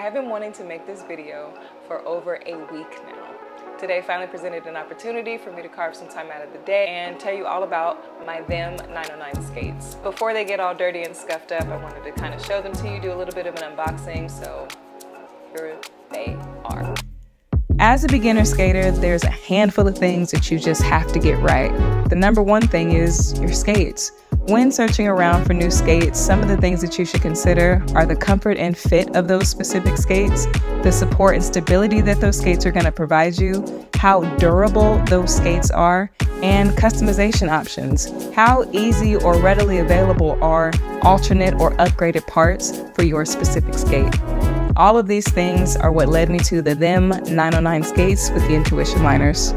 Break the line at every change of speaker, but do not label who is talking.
have been wanting to make this video for over a week now. Today finally presented an opportunity for me to carve some time out of the day and tell you all about my Them 909 skates. Before they get all dirty and scuffed up, I wanted to kind of show them to you, do a little bit of an unboxing, so here they are. As a beginner skater, there's a handful of things that you just have to get right. The number one thing is your skates. When searching around for new skates, some of the things that you should consider are the comfort and fit of those specific skates, the support and stability that those skates are going to provide you, how durable those skates are, and customization options. How easy or readily available are alternate or upgraded parts for your specific skate. All of these things are what led me to the Them 909 skates with the Intuition liners.